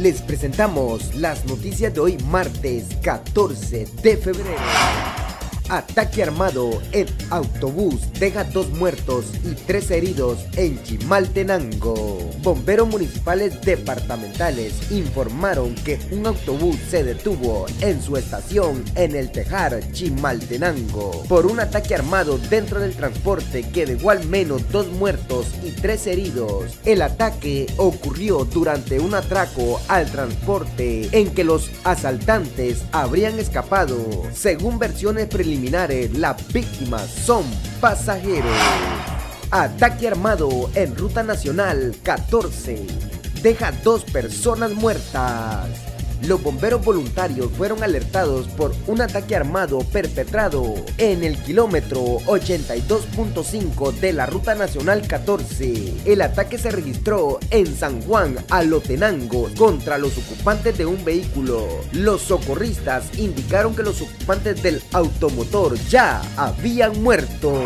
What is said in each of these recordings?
Les presentamos las noticias de hoy martes 14 de febrero. Ataque armado en autobús deja dos muertos y tres heridos en Chimaltenango. Bomberos municipales departamentales informaron que un autobús se detuvo en su estación en el Tejar, Chimaltenango, por un ataque armado dentro del transporte que dejó al menos dos muertos y tres heridos. El ataque ocurrió durante un atraco al transporte en que los asaltantes habrían escapado. Según versiones preliminares, las víctimas son pasajeros. Ataque armado en Ruta Nacional 14 deja dos personas muertas. Los bomberos voluntarios fueron alertados por un ataque armado perpetrado en el kilómetro 82.5 de la Ruta Nacional 14. El ataque se registró en San Juan, Alotenango, contra los ocupantes de un vehículo. Los socorristas indicaron que los ocupantes del automotor ya habían muerto.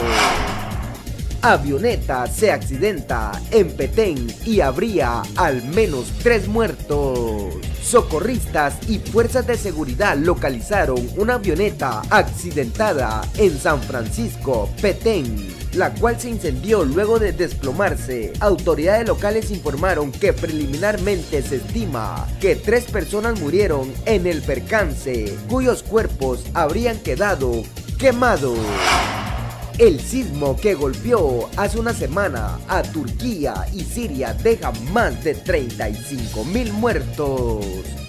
Avioneta se accidenta en Petén y habría al menos tres muertos. Socorristas y fuerzas de seguridad localizaron una avioneta accidentada en San Francisco, Petén, la cual se incendió luego de desplomarse. Autoridades locales informaron que preliminarmente se estima que tres personas murieron en el percance, cuyos cuerpos habrían quedado quemados. El sismo que golpeó hace una semana a Turquía y Siria deja más de 35 mil muertos.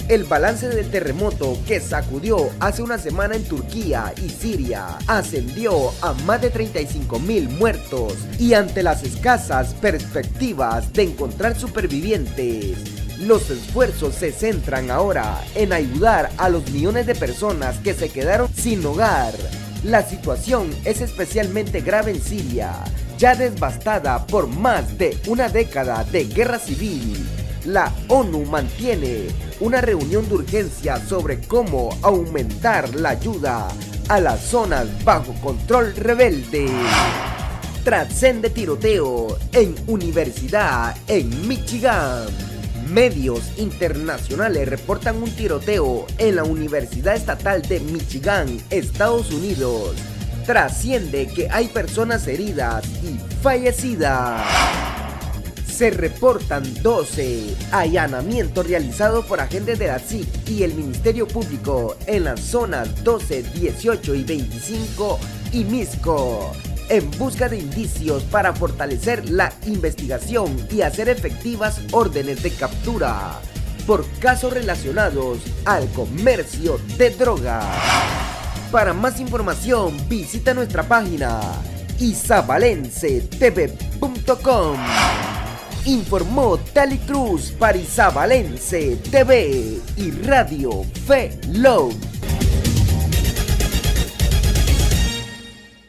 El balance del terremoto que sacudió hace una semana en Turquía y Siria ascendió a más de 35 mil muertos y ante las escasas perspectivas de encontrar supervivientes, los esfuerzos se centran ahora en ayudar a los millones de personas que se quedaron sin hogar la situación es especialmente grave en Siria, ya devastada por más de una década de guerra civil. La ONU mantiene una reunión de urgencia sobre cómo aumentar la ayuda a las zonas bajo control rebelde. Trascende tiroteo en universidad en Michigan. Medios internacionales reportan un tiroteo en la Universidad Estatal de Michigan, Estados Unidos. Trasciende que hay personas heridas y fallecidas. Se reportan 12 allanamientos realizados por agentes de la CIC y el Ministerio Público en las zonas 12, 18 y 25 y Misco en busca de indicios para fortalecer la investigación y hacer efectivas órdenes de captura por casos relacionados al comercio de drogas. Para más información visita nuestra página isabalencetv.com. Informó Tali Cruz para Isabalense TV y Radio Fe Love